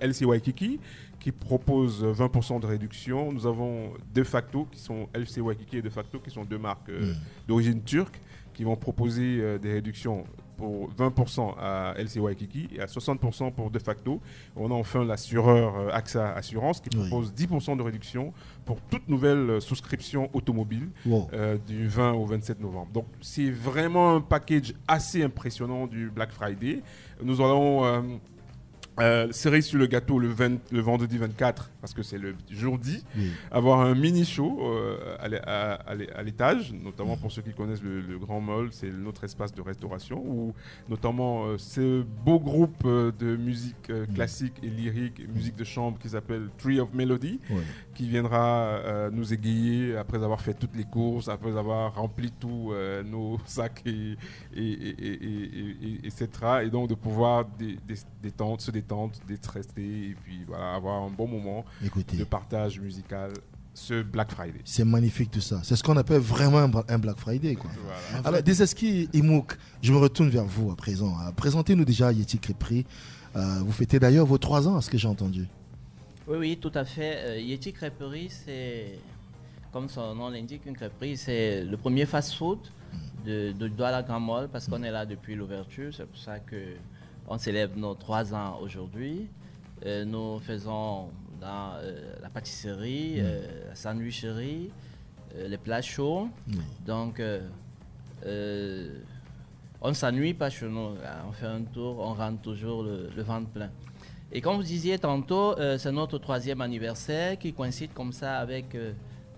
LC Waikiki qui propose 20% de réduction. Nous avons De Facto qui sont LC Waikiki et De Facto qui sont deux marques euh, Mm. d'origine turque qui vont proposer euh, des réductions pour 20% à LC Waikiki et à 60% pour De Facto. On a enfin l'assureur euh, AXA Assurance qui Oui. propose 10% de réduction pour toute nouvelle souscription automobile Wow. du 20 au 27 novembre. Donc c'est vraiment un package assez impressionnant du Black Friday. Nous allons euh, cerise sur le gâteau le, 20 le vendredi 24 parce que c'est le jour dit Oui. avoir un mini show euh, à l'é- à, à l'é- à l'étage, notamment pour ceux qui connaissent le, le Grand Mall, c'est notre espace de restauration, où notamment euh, ce beau groupe euh, de musique classique et lyrique, musique de chambre qui s'appelle Tree of Melody, qui viendra nous égayer après avoir fait toutes les courses, après avoir rempli tous nos sacs et, et, et, et- et- et- etc. Et donc de pouvoir dé- dé- détendre, se détendre, déstresser et puis voilà, avoir un bon moment Écoutez, de partage musical ce Black Friday. c'est magnifique tout ça. C'est ce qu'on appelle vraiment un Black Friday. Quoi. Voilà. Alors, Deseski et Mouk, je me retourne vers vous à présent. Euh, Présentez-nous déjà Yeti Crépri. Euh, vous fêtez d'ailleurs vos trois ans, à ce que j'ai entendu. Oui, oui, tout à fait. Euh, Yeti Crêperie, c'est, comme son nom l'indique, une crêperie, c'est le premier fast-food de, de Douala Grand Mall parce qu'on est là depuis l'ouverture. C'est pour ça que on célèbre nos trois ans aujourd'hui. Euh, nous faisons dans euh, la pâtisserie, euh, la sandwicherie, les plats chauds. Donc, on ne s'ennuie pas chez nous. là. On fait un tour, on rentre toujours le, le ventre plein. Et comme vous disiez tantôt, c'est notre troisième anniversaire qui coïncide comme ça avec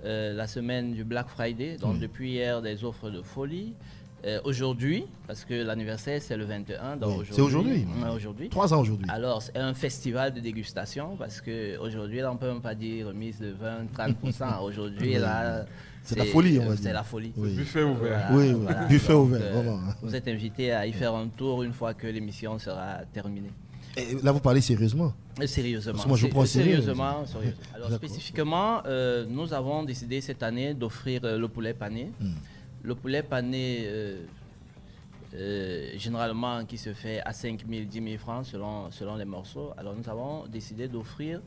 la semaine du Black Friday. Donc, Oui. depuis hier, des offres de folie. Euh, aujourd'hui, parce que l'anniversaire c'est le 21, donc Oui, c'est aujourd'hui. Ouais, aujourd'hui. Trois ans aujourd'hui. Alors, c'est un festival de dégustation parce qu'aujourd'hui, là, on ne peut même pas dire remise de 20-30%. Aujourd'hui, Oui, là. C'est la folie, on va euh, dire. C'est la folie. Oui. Buffet ouvert. Voilà, Oui, oui, voilà. buffet Donc, ouvert, euh, vraiment. Vous êtes invité à y faire un tour une fois que l'émission sera terminée. Et là, vous parlez sérieusement. Sérieusement. Parce que moi, je prends. Sérieusement, sérieusement. Alors, spécifiquement, euh, nous avons décidé cette année d'offrir euh, le poulet pané. Hmm. Le poulet pané, euh, euh, généralement, qui se fait à 5 000, 10 000 francs selon, selon les morceaux. Alors, nous avons décidé d'offrir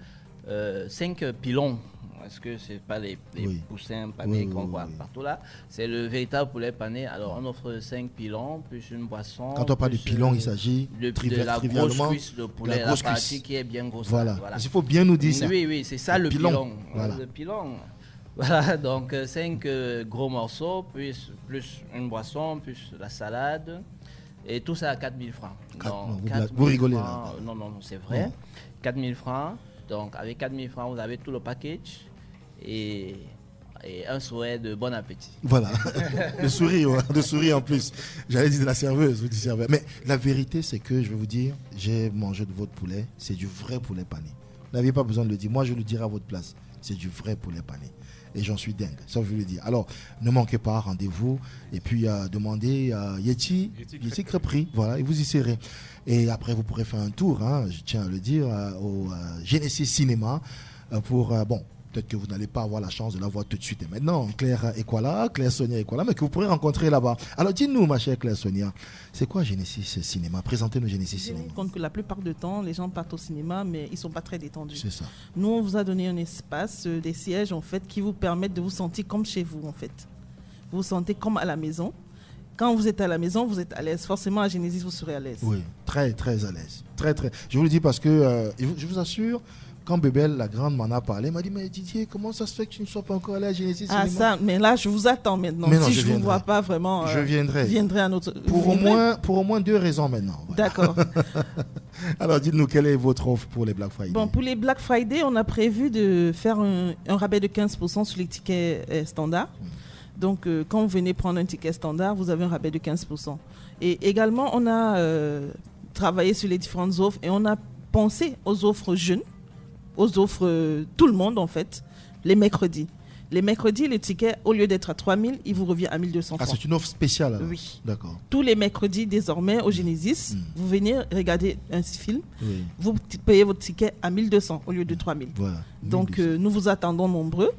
5 pilons. Est-ce que ce pas les, les Oui. poussins panés Oui, qu'on oui, voit partout là? C'est le véritable poulet pané. Alors, on offre 5 pilons, plus une boisson. Quand on parle de pilon, euh, il s'agit de, de la grosse cuisse de poulet, la la, partie cuisse. qui est bien grosse. Voilà. voilà. Il faut bien nous dire ça. Oui, oui, c'est ça Le le pilon. pilon. Voilà. Le pilon. Voilà, donc 5 gros morceaux, plus, plus une boisson, plus la salade. Et tout ça à 4000 francs. Quatre- Donc, non, vous 4 bla- vous 000 rigolez, là. francs, Non, non, non, c'est vrai. Non. 4000 francs. Donc, avec 4000 francs, vous avez tout le package et, et un souhait de bon appétit. Voilà. de sourire, ouais, de sourire en plus. J'allais dire de la serveuse, vous dites serveuse. Mais la vérité, c'est que je vais vous dire, j'ai mangé de votre poulet. C'est du vrai poulet pané. Vous n'aviez pas besoin de le dire. Moi, je le dirai à votre place. C'est du vrai poulet pané. Et j'en suis dingue. Ça, je le dire. Alors, ne manquez pas, rendez-vous. Et puis, euh, demandez à Yeti, Yeti Yeti Crêperie. Voilà, et vous y serez. Et après, vous pourrez faire un tour, hein, je tiens à le dire, euh, au euh, Genesis Cinéma euh, pour, euh, bon, peut-être que vous n'allez pas avoir la chance de la voir tout de suite et maintenant, Claire Equala, Claire Sonia Equala, mais que vous pourrez rencontrer là-bas. Alors, dites-nous, ma chère Claire Sonia, c'est quoi Genesis Cinéma Présentez-nous Genesis Je Cinéma. compte que la plupart du temps, les gens partent au cinéma, mais ils sont pas très détendus. C'est ça. Nous, on vous a donné un espace, euh, des sièges en fait, qui vous permettent de vous sentir comme chez vous en fait. Vous vous sentez comme à la maison. Quand vous êtes à la maison, vous êtes à l'aise. Forcément, à Genesis, vous serez à l'aise. Oui, très, très à l'aise. Très, très. Je vous le dis parce que, euh, je vous- assure, quand Bébel, la grande, m'en a parlé, elle m'a dit Mais Didier, comment ça se fait que tu ne sois pas encore allé à Genesis Ah ça, mais là, je vous attends maintenant. Mais non, si je ne vous viendrai. vois pas vraiment, Je euh, viendrai. je viendrai à notre. Pour au, moins, pour au moins deux raisons maintenant. Voilà. D'accord. Alors, dites-nous, quelle est votre offre pour les Black Friday? Bon, pour les Black Friday, on a prévu de faire un, un rabais de 15% sur les tickets euh, standards. Donc, euh, quand vous venez prendre un ticket standard, vous avez un rabais de 15%. Et également, on a euh, travaillé sur les différentes offres et on a pensé aux offres jeunes, aux offres euh, tout le monde en fait, les mercredis. Les mercredis, le ticket, au lieu d'être à 3000, il vous revient à 1200 Ah, francs. c'est une offre spéciale alors. Oui. D'accord. Tous les mercredis, désormais, au Genesis, Mm. vous venez regarder un film, Oui. vous payez votre ticket à 1200 au lieu de 3000. Voilà. Donc, 1200. nous vous attendons nombreux.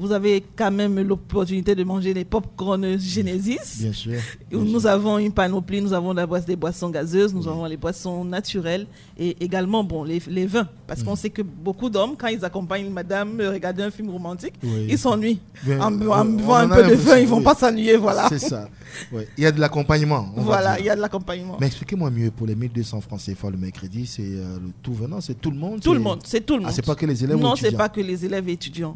Vous avez quand même l'opportunité de manger les popcorn Genesis. Bien sûr. bien Nous sûr. avons une panoplie, nous avons d'abord des boissons gazeuses, nous avons les boissons naturelles et également bon, les, les vins. Parce Mm. qu'on sait que beaucoup d'hommes, quand ils accompagnent une madame euh, regarder un film romantique, Oui. ils s'ennuient. En, on buvant un peu de vin, ils vont oui. pas s'ennuyer. Voilà. C'est ça. Ouais. Il y a de l'accompagnement. Voilà, il y a de l'accompagnement. Mais expliquez-moi mieux, pour les 1200 francs CFA le mercredi, c'est euh, le tout venant, c'est tout le monde Tout le monde, c'est tout le monde. Ah, c'est pas que les élèves ou Non, c'est pas que les élèves et étudiants.